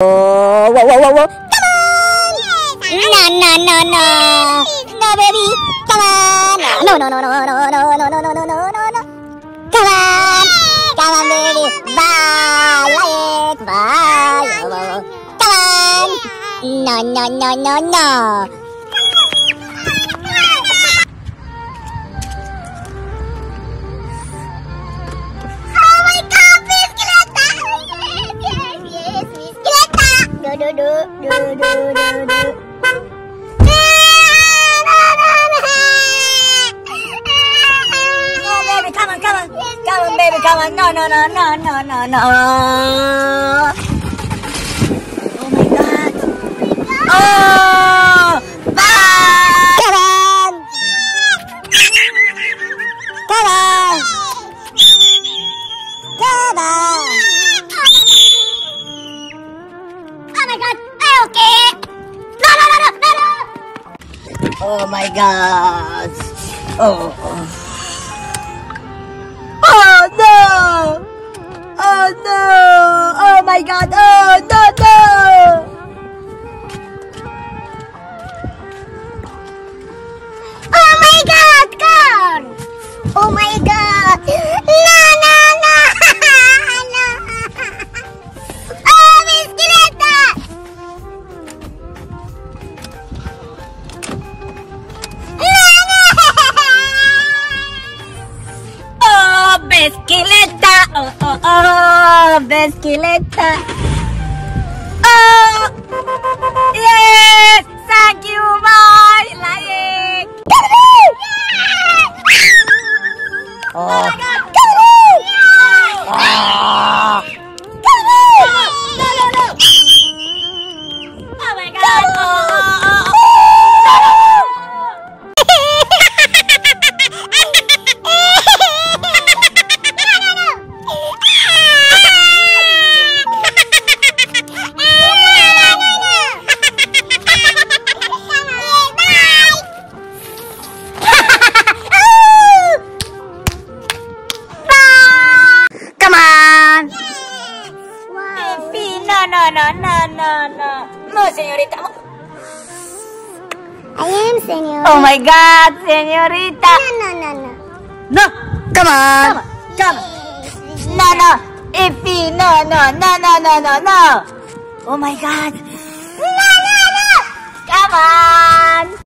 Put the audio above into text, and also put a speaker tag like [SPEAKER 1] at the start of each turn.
[SPEAKER 1] Oh, whoa, whoa, whoa, whoa. Come on! No, no, no, no. No, baby. Come on. No, no, no, no, no, no, no, no, no, no, no, no, no. Come on. Come on, baby. Bye. Like, bye. Whoa. Come on. No, no, no, no, no. Do, do, do. No, baby, come on, come on. Come on, baby, come on. No, no, no, no, no, no, no. Oh my God. Oh! Oh my God! Oh. Oh no! Oh no! Oh my God! Oh no no! Oh my God! God! Oh my mezquileta, oh, oh, oh, oh mezquileta. No, no, no, no, no, no. No, señorita.
[SPEAKER 2] I am senor.
[SPEAKER 1] Oh my God, señorita.
[SPEAKER 2] No, no, no.
[SPEAKER 1] No, come on. Come on. No, no. Iffy, no, no, no, no, no, no, no. Oh my God. No, no, no. Come on.